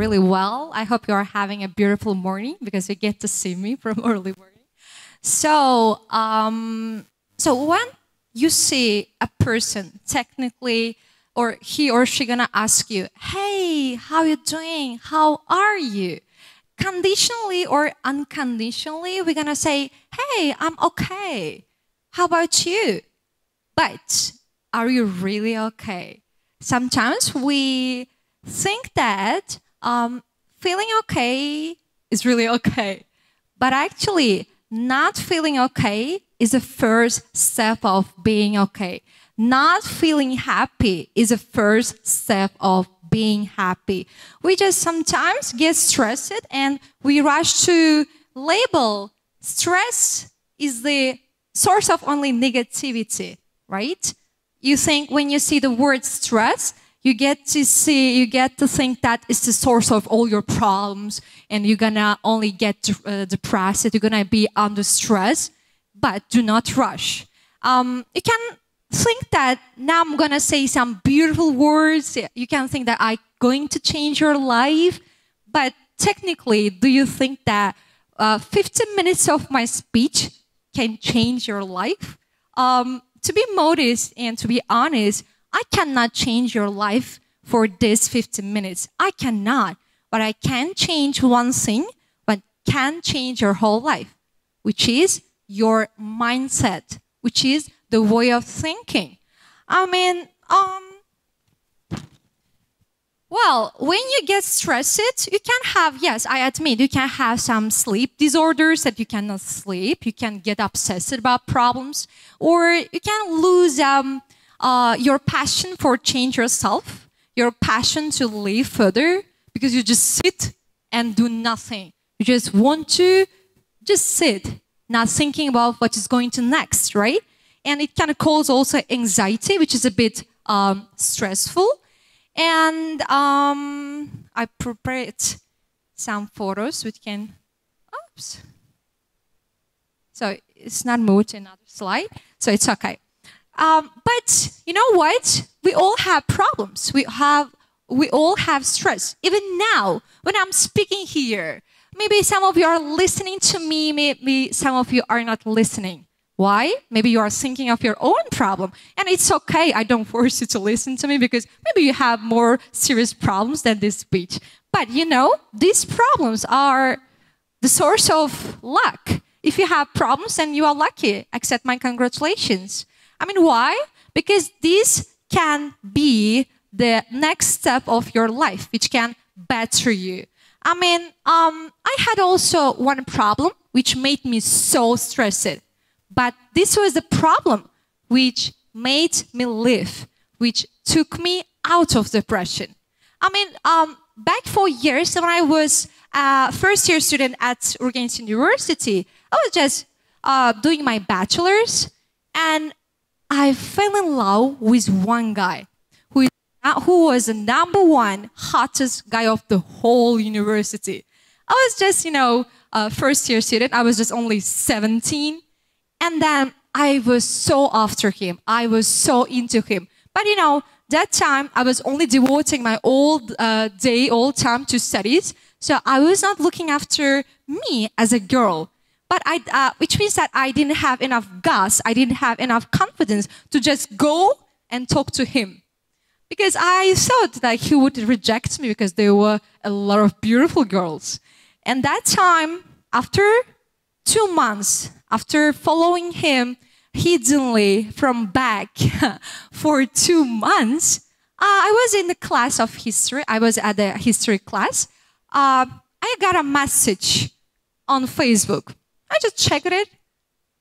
really well. I hope you are having a beautiful morning because you get to see me from early morning. So, um, so when you see a person technically, or he or she gonna ask you, "Hey, how you doing? How are you?" Conditionally or unconditionally, we're gonna say, "Hey, I'm okay. How about you?" But are you really okay? Sometimes we think that um, feeling okay is really okay. But actually, not feeling okay is the first step of being okay. Not feeling happy is the first step of being happy. We just sometimes get stressed and we rush to label stress is the source of only negativity, right? You think when you see the word stress, you get to see, you get to think that it's the source of all your problems and you're gonna only get uh, depressed, you're gonna be under stress, but do not rush. Um, you can think that now I'm gonna say some beautiful words, you can think that I'm going to change your life, but technically, do you think that uh, 15 minutes of my speech can change your life? Um, to be modest and to be honest, I cannot change your life for this 15 minutes. I cannot. But I can change one thing, but can change your whole life, which is your mindset, which is the way of thinking. I mean, um, well, when you get stressed, you can have, yes, I admit, you can have some sleep disorders that you cannot sleep. You can get obsessed about problems, or you can lose um, uh, your passion for change yourself, your passion to live further, because you just sit and do nothing. You just want to just sit, not thinking about what is going to next, right? And it kind of causes also anxiety, which is a bit um, stressful. And um, I prepared some photos which can, oops. So it's not moved to another slide, so it's okay. Um, but you know what? We all have problems. We have we all have stress. Even now, when I'm speaking here, maybe some of you are listening to me, maybe some of you are not listening. Why? Maybe you are thinking of your own problem. And it's okay. I don't force you to listen to me because maybe you have more serious problems than this speech. But you know, these problems are the source of luck. If you have problems and you are lucky, accept my congratulations. I mean, why? Because this can be the next step of your life, which can better you. I mean, um, I had also one problem which made me so stressed. But this was the problem which made me live, which took me out of depression. I mean, um, back four years when I was a first year student at Urgench University, I was just uh, doing my bachelor's and I fell in love with one guy who, is, who was the number one hottest guy of the whole university. I was just, you know, a first year student. I was just only 17. And then I was so after him. I was so into him. But, you know, that time I was only devoting my all uh, day, all time to studies. So I was not looking after me as a girl. But I, uh, which means that I didn't have enough guts, I didn't have enough confidence to just go and talk to him. Because I thought that he would reject me because there were a lot of beautiful girls. And that time, after two months, after following him hiddenly from back for two months, uh, I was in the class of history. I was at the history class. Uh, I got a message on Facebook I just checked it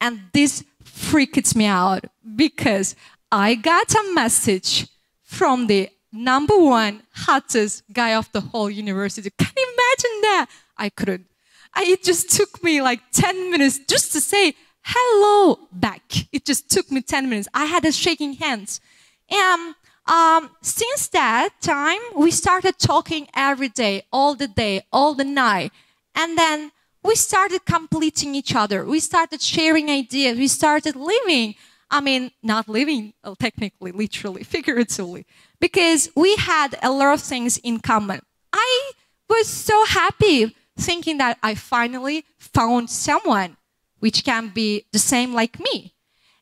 and this freaked me out because I got a message from the number one hottest guy of the whole university. Can you imagine that? I couldn't. I, it just took me like 10 minutes just to say hello back. It just took me 10 minutes. I had a shaking hands. And um, since that time, we started talking every day, all the day, all the night. And then we started completing each other. We started sharing ideas. We started living. I mean, not living technically, literally, figuratively, because we had a lot of things in common. I was so happy thinking that I finally found someone which can be the same like me.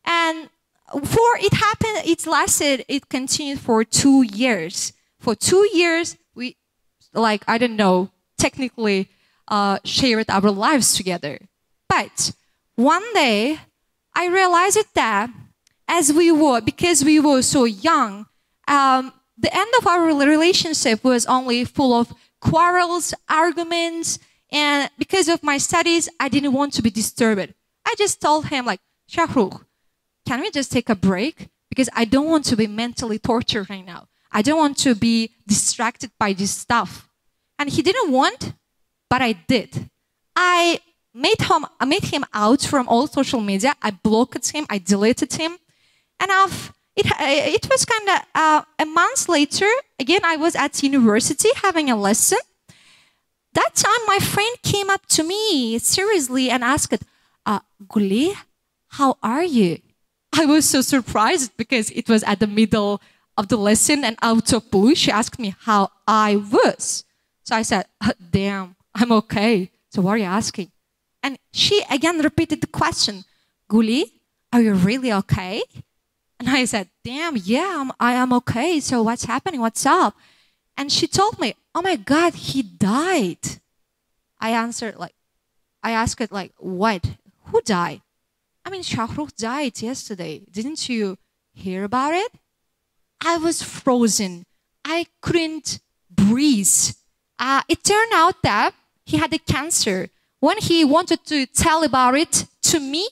And for it happened, it lasted, it continued for two years. For two years, we, like, I don't know, technically uh, shared our lives together. But one day, I realized that as we were, because we were so young, um, the end of our relationship was only full of quarrels, arguments, and because of my studies, I didn't want to be disturbed. I just told him like, Shahrukh, can we just take a break? Because I don't want to be mentally tortured right now. I don't want to be distracted by this stuff. And he didn't want, but I did. I made him, I made him out from all social media. I blocked him. I deleted him. And I've, it, it was kind of uh, a month later. Again, I was at university having a lesson. That time, my friend came up to me seriously and asked, uh, Guli, how are you? I was so surprised because it was at the middle of the lesson and out of blue, she asked me how I was. So I said, oh, damn, I'm okay. So what are you asking? And she again repeated the question, Guli, are you really okay? And I said, damn, yeah, I'm, I am okay. So what's happening? What's up? And she told me, oh my God, he died. I answered like, I asked it like, what? Who died? I mean, Shahrukh died yesterday. Didn't you hear about it? I was frozen. I couldn't breathe. Uh, it turned out that he had a cancer. When he wanted to tell about it to me,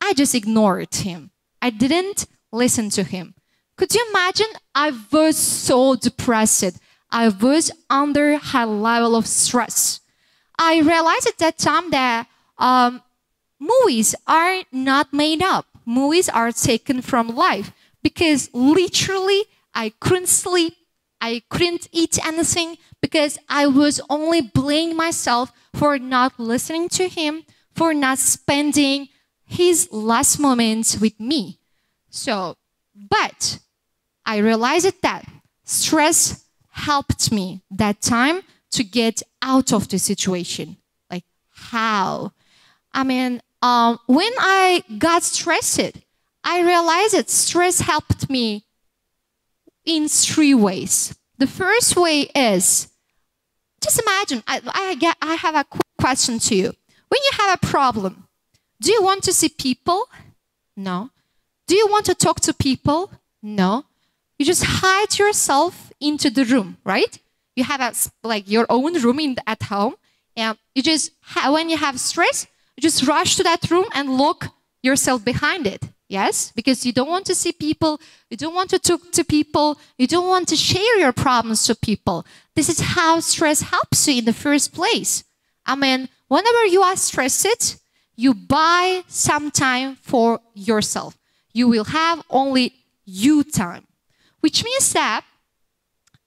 I just ignored him. I didn't listen to him. Could you imagine? I was so depressed. I was under high level of stress. I realized at that time that um, movies are not made up. Movies are taken from life because literally I couldn't sleep. I couldn't eat anything because I was only blaming myself for not listening to him, for not spending his last moments with me. So, but I realized that stress helped me that time to get out of the situation. Like, how? I mean, um, when I got stressed, I realized that stress helped me in three ways. The first way is just imagine, I, I, get, I have a quick question to you. When you have a problem, do you want to see people? No. Do you want to talk to people? No. You just hide yourself into the room, right? You have a, like your own room in, at home, and you just when you have stress, you just rush to that room and lock yourself behind it. Yes, because you don't want to see people, you don't want to talk to people, you don't want to share your problems to people. This is how stress helps you in the first place. I mean, whenever you are stressed, you buy some time for yourself you will have only you time. Which means that,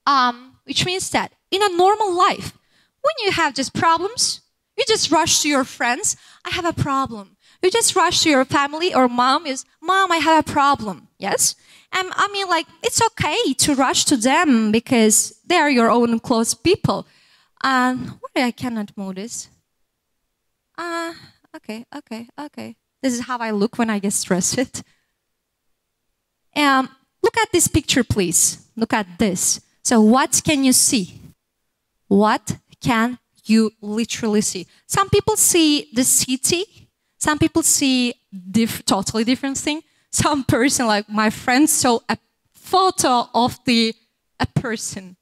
um, which means that in a normal life, when you have just problems, you just rush to your friends. I have a problem. You just rush to your family or mom is, mom, I have a problem. Yes. And I mean, like, it's okay to rush to them because they are your own close people. And why I cannot move this? Ah, uh, okay, okay, okay. This is how I look when I get stressed. Um, look at this picture, please. Look at this. So, what can you see? What can you literally see? Some people see the city. Some people see diff- totally different thing. Some person, like my friend, saw a photo of the a person.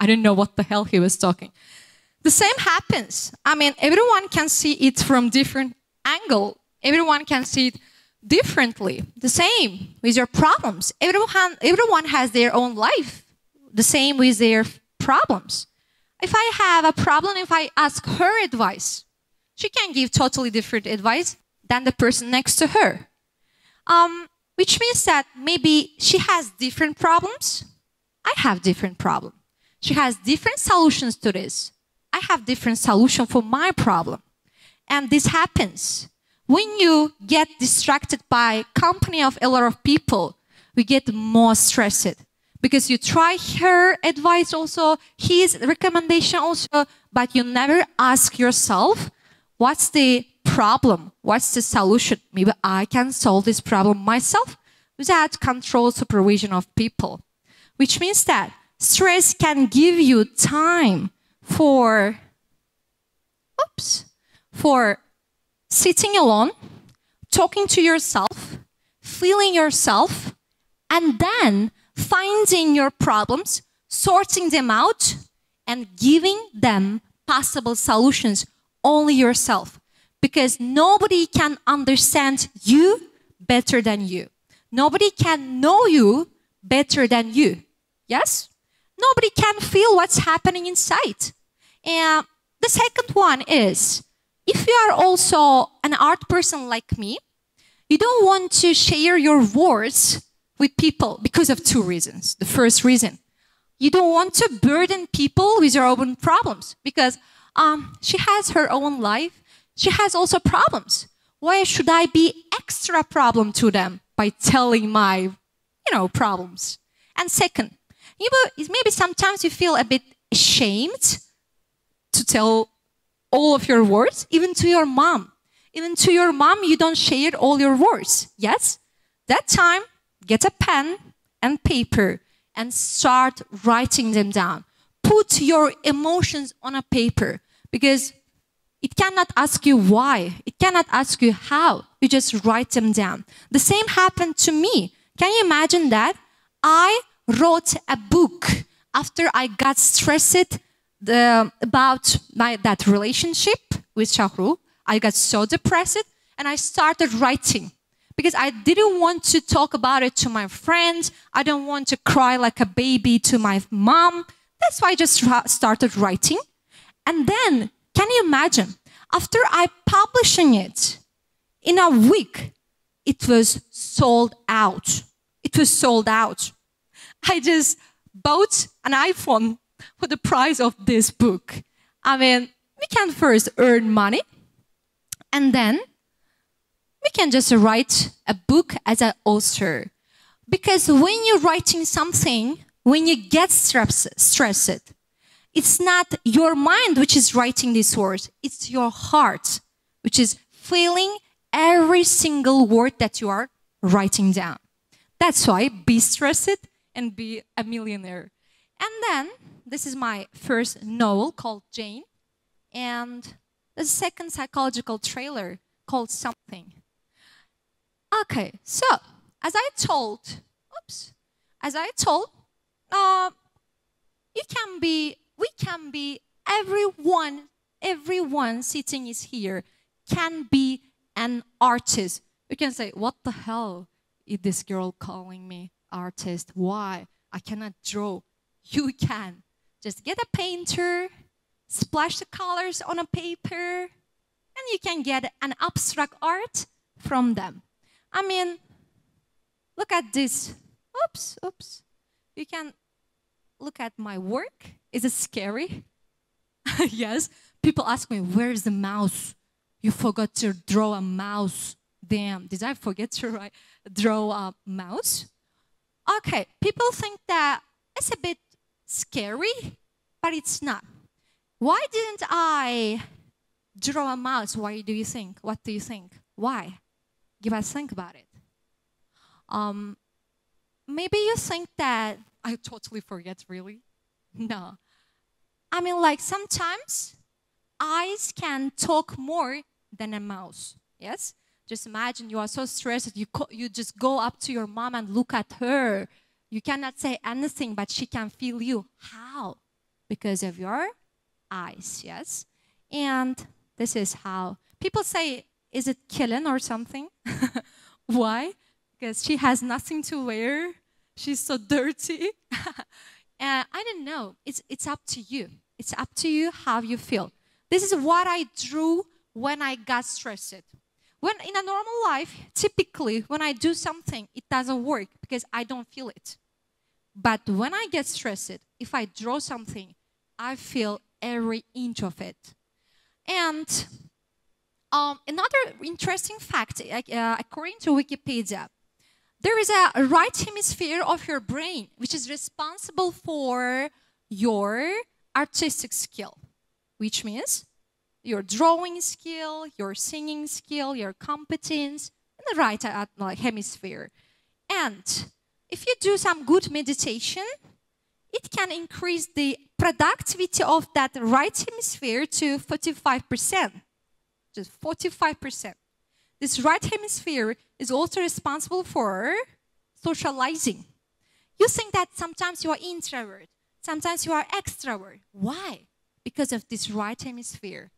I don't know what the hell he was talking. The same happens. I mean, everyone can see it from different angle. Everyone can see it differently. The same with your problems. Everyone, everyone has their own life. The same with their problems. If I have a problem, if I ask her advice, she can give totally different advice than the person next to her. Um, which means that maybe she has different problems. I have different problem. She has different solutions to this. I have different solution for my problem. And this happens when you get distracted by company of a lot of people, we get more stressed because you try her advice also, his recommendation also, but you never ask yourself, what's the problem? What's the solution? Maybe I can solve this problem myself without control supervision of people. Which means that stress can give you time for oops for sitting alone, talking to yourself, feeling yourself, and then finding your problems, sorting them out, and giving them possible solutions only yourself. Because nobody can understand you better than you. Nobody can know you better than you. Yes? Nobody can feel what's happening inside. And the second one is if you are also an art person like me, you don't want to share your words with people because of two reasons. The first reason, you don't want to burden people with your own problems because um, she has her own life. She has also problems. Why should I be extra problem to them by telling my, you know, problems? And second, maybe sometimes you feel a bit ashamed to tell all of your words, even to your mom. Even to your mom, you don't share all your words. Yes? That time, get a pen and paper and start writing them down. Put your emotions on a paper because it cannot ask you why. It cannot ask you how. You just write them down. The same happened to me. Can you imagine that? I wrote a book after I got stressed the, about my, that relationship with Shahrukh. I got so depressed and I started writing because I didn't want to talk about it to my friends. I don't want to cry like a baby to my mom. That's why I just started writing. And then, can you imagine? After I publishing it, in a week, it was sold out. It was sold out. I just bought an iPhone for the price of this book. I mean, we can first earn money and then we can just write a book as an author. Because when you're writing something, when you get stressed, stressed, it's not your mind which is writing these words, it's your heart which is feeling every single word that you are writing down. That's why be stressed and be a millionaire. And then this is my first novel called Jane, and the second psychological thriller called Something. Okay, so as I told, oops, as I told, uh, you can be, we can be, everyone, everyone sitting is here can be an artist. You can say, what the hell is this girl calling me artist? Why? I cannot draw. You can. Just get a painter, splash the colors on a paper, and you can get an abstract art from them. I mean, look at this. Oops, oops. You can look at my work. Is it scary? yes. People ask me, where's the mouse? You forgot to draw a mouse. Damn, did I forget to write, draw a mouse? Okay, people think that it's a bit scary, but it's not. Why didn't I draw a mouse? Why do you think? What do you think? Why? Give us think about it. Um, maybe you think that I totally forget, really? No. I mean, like sometimes eyes can talk more than a mouse. Yes? Just imagine you are so stressed, you, you just go up to your mom and look at her. You cannot say anything, but she can feel you. How? Because of your eyes, yes? And this is how people say, is it killing or something? Why? Because she has nothing to wear. She's so dirty. uh, I don't know. It's, it's up to you. It's up to you how you feel. This is what I drew when I got stressed. When in a normal life, typically when I do something, it doesn't work because I don't feel it. But when I get stressed, if I draw something, I feel every inch of it. And um, another interesting fact, uh, according to Wikipedia, there is a right hemisphere of your brain which is responsible for your artistic skill, which means your drawing skill, your singing skill, your competence in the right uh, hemisphere. And if you do some good meditation, it can increase the productivity of that right hemisphere to 45%. Just 45%. This right hemisphere is also responsible for socializing. You think that sometimes you are introvert, sometimes you are extrovert. Why? Because of this right hemisphere.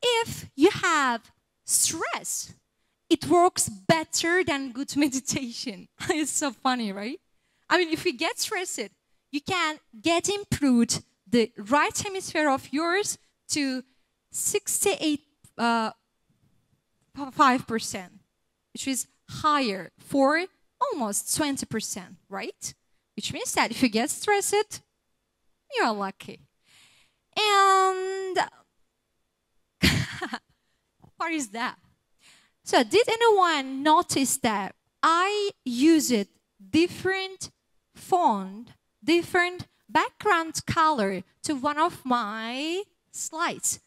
If you have stress, it works better than good meditation. it's so funny, right? I mean, if you get stressed, you can get improved the right hemisphere of yours to 68 uh, 5%, which is higher for almost 20%, right? Which means that if you get stressed, you're lucky. And what is that? So, did anyone notice that I use it different font, different background color to one of my slides?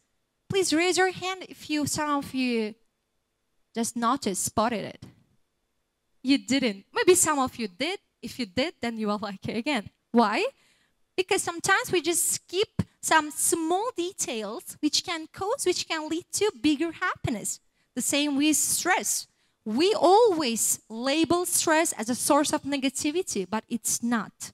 Please raise your hand if you, some of you just noticed, spotted it. You didn't. Maybe some of you did. If you did, then you like it again. Why? Because sometimes we just skip some small details which can cause, which can lead to bigger happiness. The same with stress. We always label stress as a source of negativity, but it's not.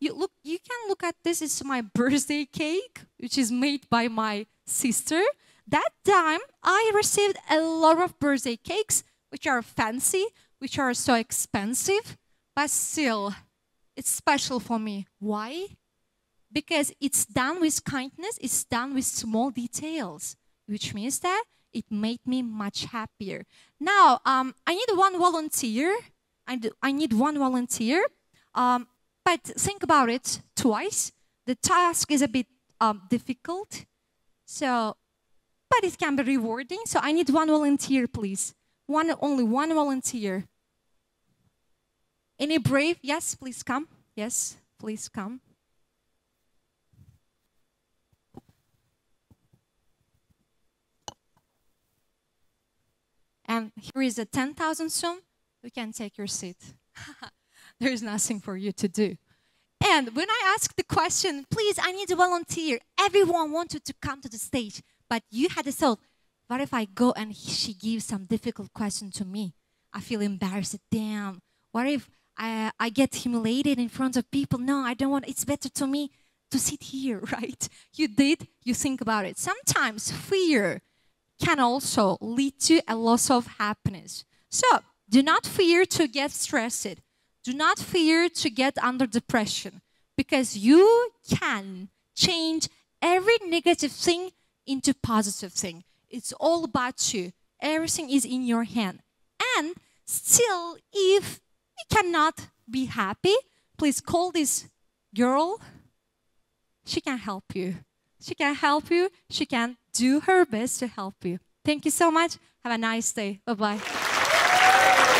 You look, you can look at this. It's my birthday cake, which is made by my sister. That time, I received a lot of birthday cakes, which are fancy, which are so expensive, but still, it's special for me. Why? Because it's done with kindness, it's done with small details, which means that it made me much happier. Now, um, I need one volunteer. I, do, I need one volunteer. Um, but think about it twice. The task is a bit um, difficult. So, but it can be rewarding. So I need one volunteer, please. One, only one volunteer. Any brave? Yes, please come. Yes, please come. And here is a 10,000 sum. You can take your seat. there is nothing for you to do. And when I asked the question, please, I need a volunteer, everyone wanted to come to the stage. But you had a thought, what if I go and she gives some difficult question to me? I feel embarrassed. Damn. What if I, I get humiliated in front of people? No, I don't want, it's better to me to sit here, right? You did, you think about it. Sometimes fear can also lead to a loss of happiness. So do not fear to get stressed. Do not fear to get under depression because you can change every negative thing into positive thing. It's all about you. Everything is in your hand. And still, if you cannot be happy, please call this girl. She can help you. She can help you. She can do her best to help you. Thank you so much. Have a nice day. Bye bye.